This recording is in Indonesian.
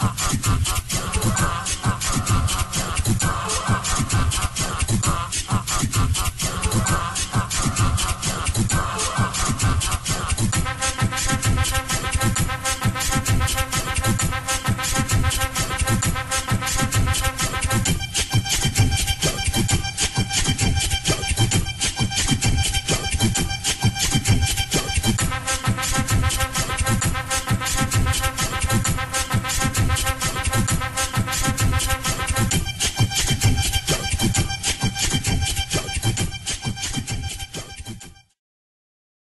Goodbye.